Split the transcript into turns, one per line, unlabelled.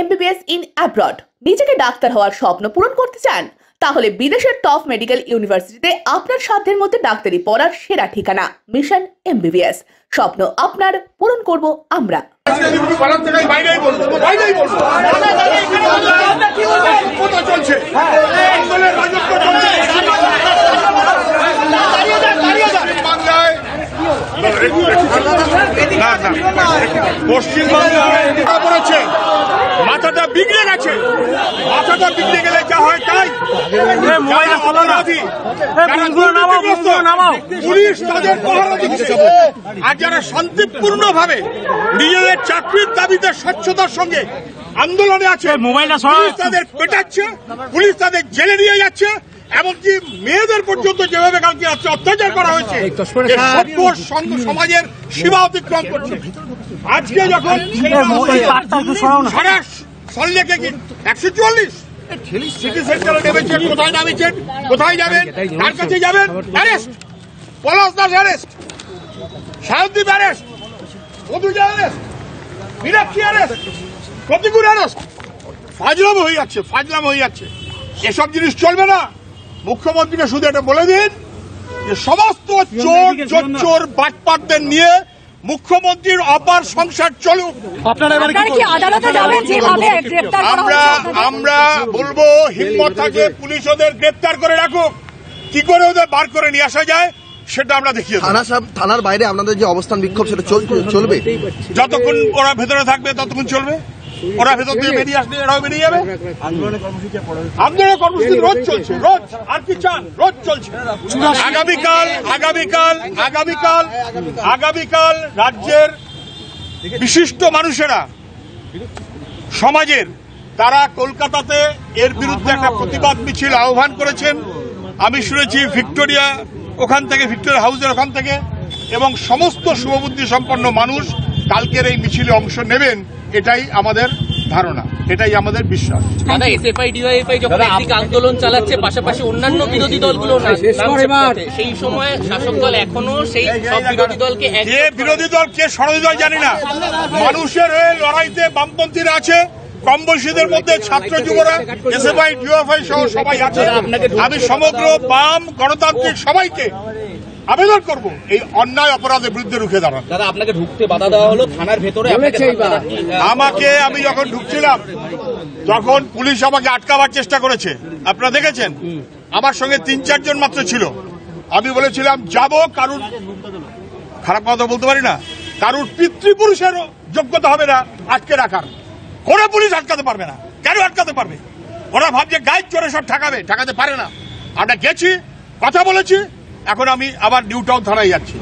MBBS in abroad নিজেকে doctor হওয়ার স্বপ্ন পূরণ করতে চান তাহলে বিদেশের টপ মেডিকেল ইউনিভার্সিটিতে আপনার সাধ্যের মধ্যে ডাক্তারি পড়ার সেরা ঠিকানা মিশন এমবিবিএস স্বপ্ন আপনার পূরণ করব আমরা
পালার মাথাটা বিগড়ে গেছে মাথাটা বিগড়ে গেলে যা হয় তাই যারা অপরাধী, যারা দুর্নীতিগ্রস্ত, পুলিশ তাদের পাহারা দিচ্ছে আর যারা শান্তিপূর্ণ ভাবে নিজেদের চাকরির দাবিতে স্বচ্ছতার সঙ্গে আন্দোলনে আছে
মোবাইলটা
তাদের পেটাচ্ছে পুলিশ তাদের জেলে নিয়ে যাচ্ছে এমনকি মেয়েদের পর্যন্ত যেভাবে কালকে আজকে অত্যাচার করা হয়েছে সমাজের সীমা অতিক্রম করছে। আজকে যখন সল্লেকে কি একশো চুয়াল্লিশ। সিটি সেন্টারে নেমেছেন কোথায় নামেছেন? কোথায় যাবেন? কার কাছে যাবেন? Arrest. Palash Das arrest. Saydeep arrest. Madhuja arrest. Meenakshi arrest. Pratikur arrest. ফাজলাম হয়ে যাচ্ছে ফাজলাম হয়ে যাচ্ছে। এসব জিনিস চলবে না। মুখ্যমন্ত্রীকে শুধু এটা বলে দিন যে সমস্ত চোর চোর বাটপাটদের নিয়ে মুখ্যমন্ত্রীর অপার সংসার চলুক।
আপনারা এবারে
আপনারা কি আদালতে যাবেন? যেভাবে গ্রেপ্তার করা
আমরা আমরা বলব হিম্মত থাকে পুলিশ ওদের গ্রেপ্তার করে রাখুক। কি করে ওদের বার করে নিয়ে আসা যায় সেটা আমরা দেখিয়ে
থানা সাম- থানার বাইরে আপনাদের যে অবস্থান বিক্ষোভ সেটা চলবে?
যতক্ষণ ওরা ভেতরে থাকবে ততক্ষণ চলবে। ওরা ভেতর দিয়ে বেরিয়ে আসলে এরাও বেরিয়ে যাবে। আন্দোলনের কর্মসূচি রোজ চলছে রোজ। আর কি চান? রোজ চলছে। আগামীকাল আগামীকাল আগামীকাল আগামীকাল রাজ্যের বিশিষ্ট মানুষেরা সমাজের তারা কলকাতাতে এর বিরুদ্ধে একটা প্রতিবাদ মিছিল আহ্বান করেছেন। আমি শুনেছি ভিক্টোরিয়া ওখান থেকে ভিক্টোরিয়া হাউসের ওখান থেকে এবং সমস্ত শুভবুদ্ধি সম্পন্ন মানুষ কালকের এই মিছিলে অংশ নেবেন। এটাই আমাদের ধারণা এটাই আমাদের বিশ্বাস।
আন্দোলন চালাচ্ছে পাশাপাশি অন্যান্য বিরোধী দলগুলো। সেই সময় শাসক দল এখনও সেই সব বিরোধী দলকে
বিরোধী দল কে সরোধী দল জানি না। মানুষের হয়ে লড়াইতে বামপন্থীরা আছে কম বয়সীদের মধ্যে ছাত্র যুবরা এসএফআই ডিওএফআই সহ সবাই আছে। আমি সমগ্র বাম গণতান্ত্রিক সবাইকে আবেদন করব। এই অন্যায় অপরাধের বিরুদ্ধে রুখে দাঁড়ান।
দাদা আপনাকে ঢুকতে বাধা দেওয়া হলো থানার ভেতরে
আমাকে আমি যখন ঢুকছিলাম তখন পুলিশ আমাকে আটকাবার চেষ্টা করেছে। আপনারা দেখেছেন? আমার সঙ্গে তিন চারজন মাত্র ছিল। আমি বলেছিলাম যাব কারুর খারাপ কথা বলতে পারি না। কারুর পিতৃপুরুষের যোগ্যতা হবে না আটকে রাখার। কোনো পুলিশ আটকাতে পারবে না। কেন আটকাতে পারবে? ওরা ভাবছে গাইড চোরে সব ঠেকাবে ঠেকাতে পারে না। আমরা গেছি কথা বলেছি। এখন আমি আবার নিউ টাউন থানায় যাচ্ছি।